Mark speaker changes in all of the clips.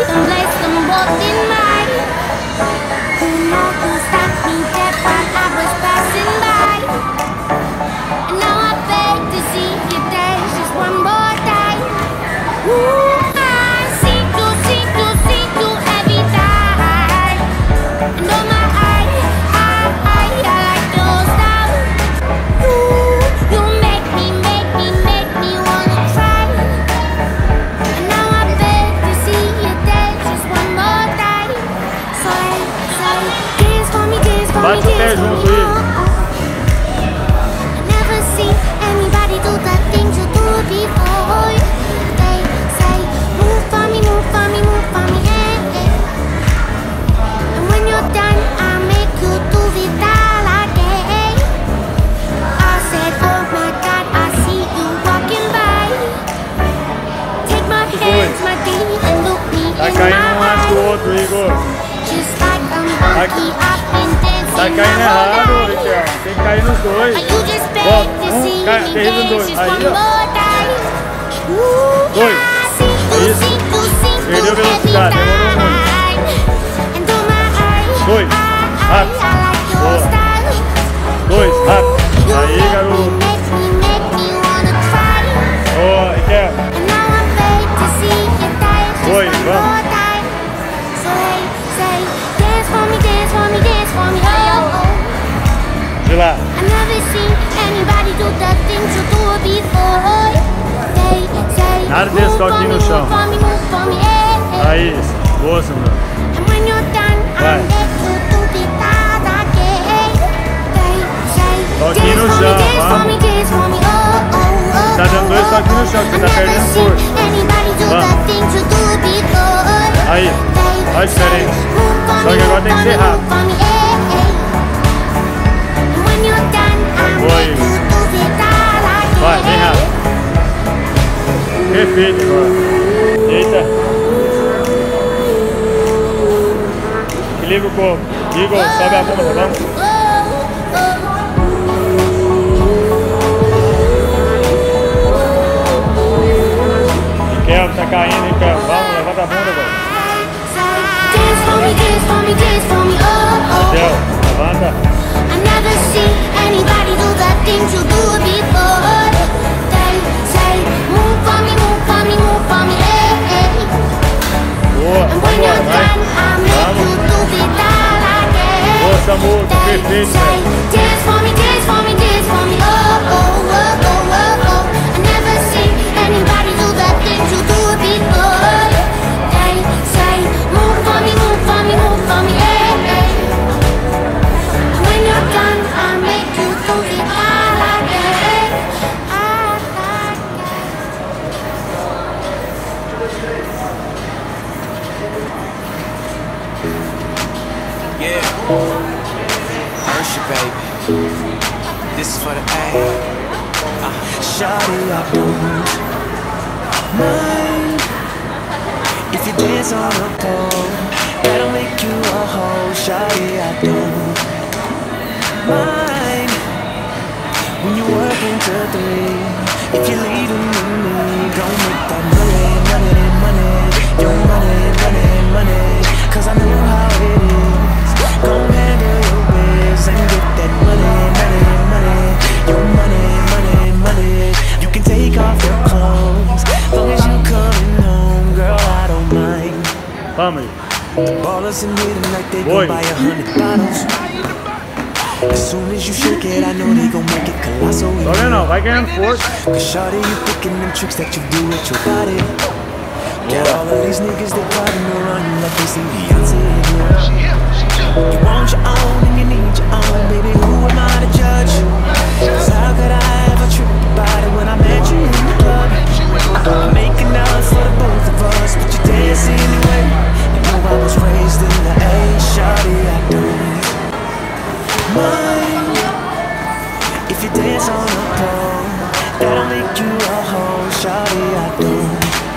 Speaker 1: Like some walking
Speaker 2: outro, Igor. Tá,
Speaker 1: tá
Speaker 2: caindo errado, Riquelme. Tem que cair nos dois.
Speaker 1: Bota,
Speaker 2: um, cai, aterriza
Speaker 1: nos
Speaker 2: dois. Aí, ó. toquinho no chão. Aí, boa,
Speaker 1: Sandra.
Speaker 2: Vai. Toquinho no chão, vamos. Tá dando dois toquinhos no chão, você tá perdendo força. Vamos. Aí, olha a diferença. Só que agora tem que ser rápido.
Speaker 1: Boa eh, eh.
Speaker 2: aí. Perfeito agora. Eita. Equilibra o corpo. Igor, sobe a bunda, vamos. Ricardo, tá caindo, Ricardo. Vamos, levanta a bunda agora. Adel, levanta.
Speaker 1: I never seen anybody do the things you do before.
Speaker 2: Amor,
Speaker 1: de
Speaker 2: perfeito, velho.
Speaker 3: This is for the A. Uh, Shawty, I don't mind if you dance on the pole. That'll make you a whole. Shawty, I don't mind when you work until three. If you're leaving
Speaker 2: comedy.
Speaker 3: Ballers in here tonight, they
Speaker 2: Boy.
Speaker 3: buy a hundred bottles. As soon as you shake it, I know they gon' make it colossal.
Speaker 2: So then I'll like force. forth.
Speaker 3: Cause shawty, you picking them tricks that you do with your body. Got all of these niggas that me around you like they see Beyonce. You want your own and you need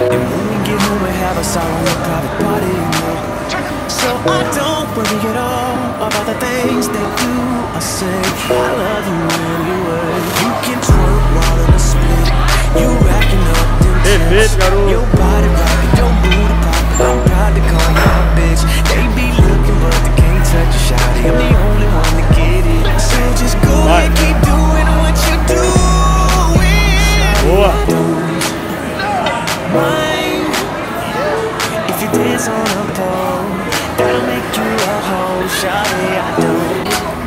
Speaker 3: And when we get home we have a us our own private party, you know. So I don't worry at all about the things that you are saying. I love you anyway. You can twerk while in a split. You racking up them
Speaker 2: bitch,
Speaker 3: Your body rocking.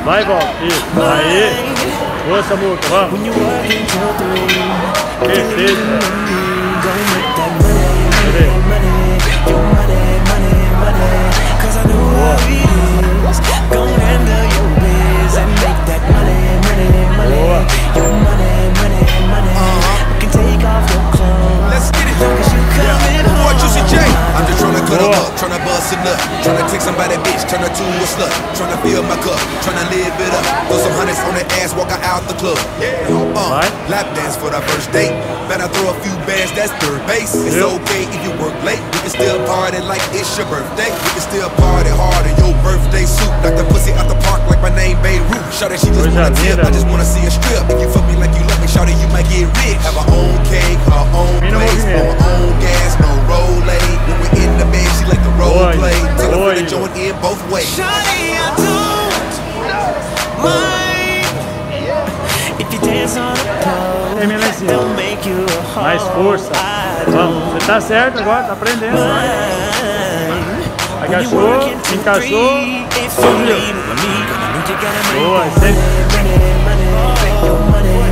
Speaker 2: Vai, volta. Isso. Aí. Força, Muca. Vamos. Perfeito.
Speaker 4: Né? Cadê? tryna bust
Speaker 2: it
Speaker 4: up, tryna take somebody bitch, tryna her to a slut, tryna fill my cup, tryna live it up, throw some hundreds on the ass, walk out the club. Yeah, uh, lap dance for the first date, better throw a few bands, that's third base. It's
Speaker 2: yep.
Speaker 4: okay if you work late, we can still party like it's your birthday, we can still party hard in your birthday suit, like the pussy out the park, like my name Babe Ruth. Shout that she just
Speaker 2: Where's
Speaker 4: wanna tip, I just wanna see a strip. If you fuck me like you love me, shout that you might get rich. Have our own cake, our own place, our own gas, no Rolade. When way.
Speaker 3: Shawty, I don't mind if you dance on the pole. Don't make you a hoe.
Speaker 2: Mais força. Vamos, você tá certo agora, tá aprendendo. Vai. Agachou, encaixou, subiu. Boa, sempre.